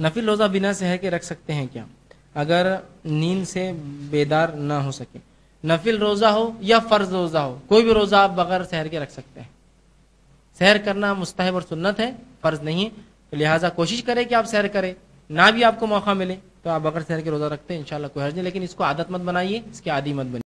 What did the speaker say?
نفل روزہ بنا سحر کے رکھ سکتے ہیں کیا؟ اگر نیند سے بیدار نہ ہو سکے۔ نفل روزہ ہو یا فرض روزہ ہو، کوئی بھی روزہ آپ بغیر سحر کے رکھ سکتے ہیں۔ سحر کرنا مستحب اور سنت ہے، فرض نہیں ہے۔ لہٰذا کوشش کرے کہ آپ سحر کریں۔ نہ بھی آپ کو موقع ملے تو آپ بغیر سحر کے روزہ رکھتے ہیں، انشاءاللہ کوئی حرج نہیں، لیکن اس کو عادت مت بنائیے، اس کے عادی مت بنائیے۔